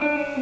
Wake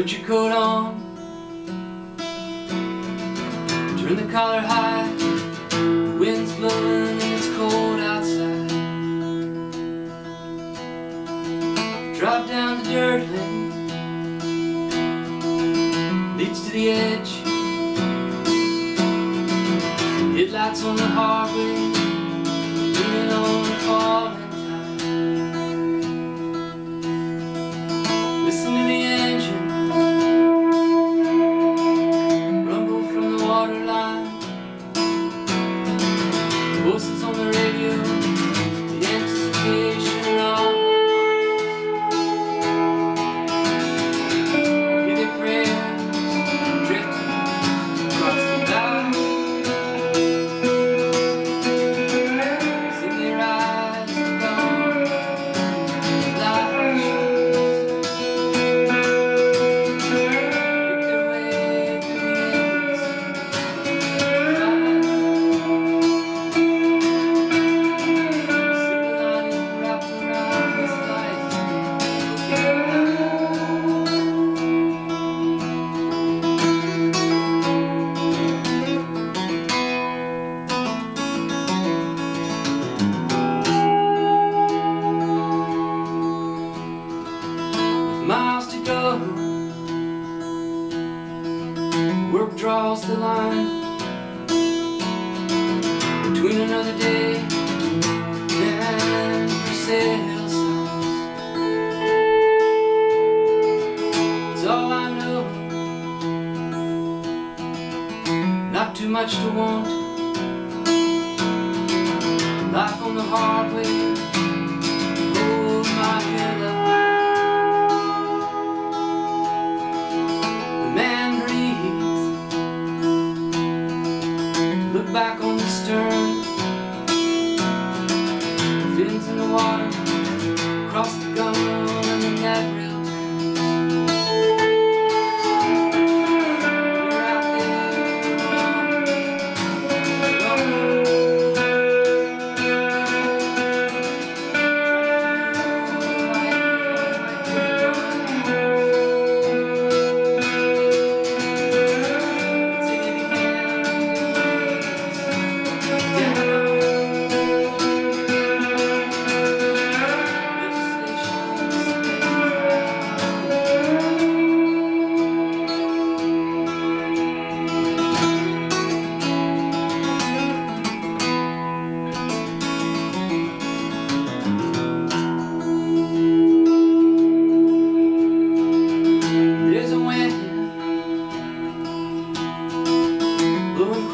put your coat on, turn the collar high, the wind's blowing and it's cold outside. Drop down the dirt lane, leads to the edge, headlights on the highway, leaning on the falling water line. The line between another day and sale signs. It's all I know, not too much to want.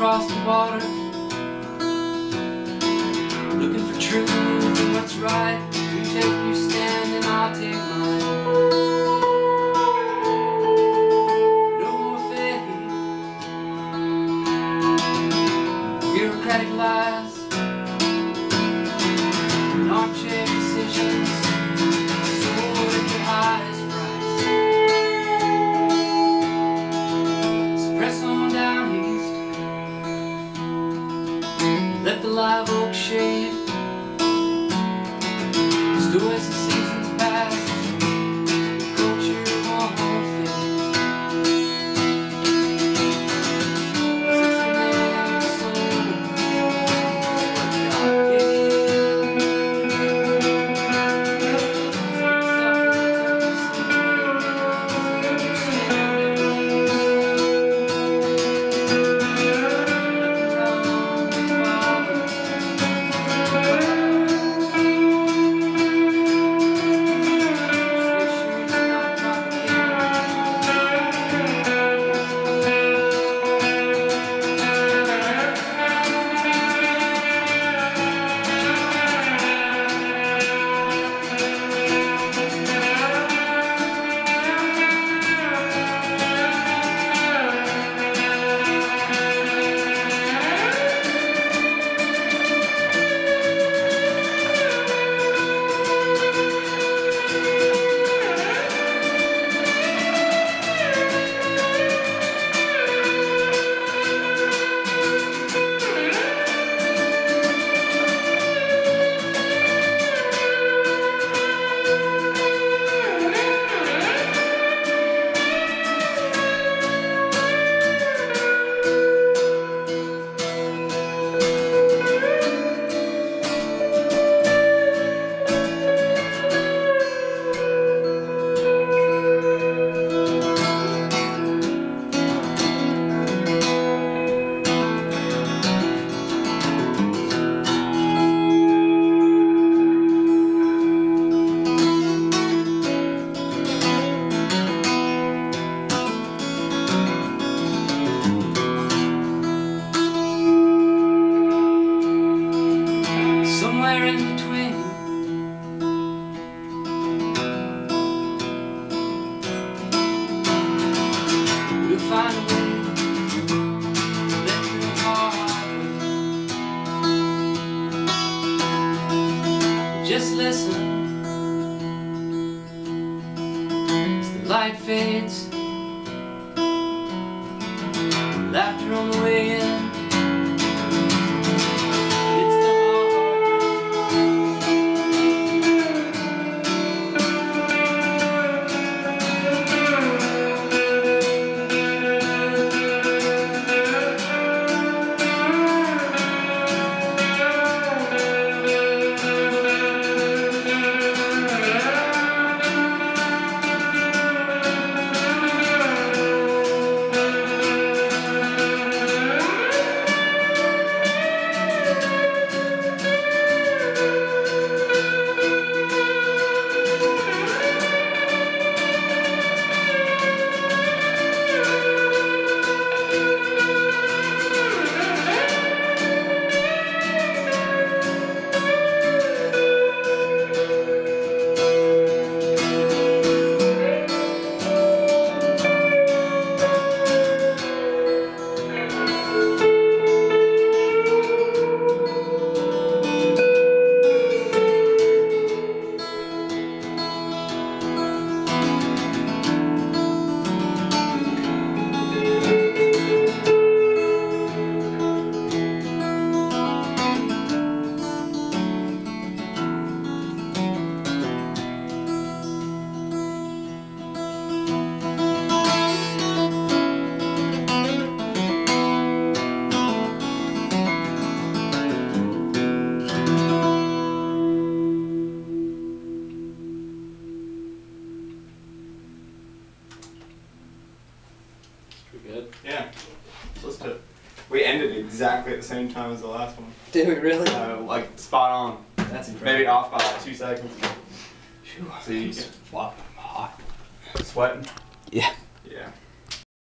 Across the water, looking for truth and what's right. You take your stand and I'll take mine. No more faith, bureaucratic lies, live oak shade. just listen. As the light fades Pretty good. Yeah. Let's do it. We ended exactly at the same time as the last one. Did we really? Uh, like spot on. That's incredible. Maybe off by like two seconds. Phew, So you it's get flop- hot. sweating. Yeah. Yeah.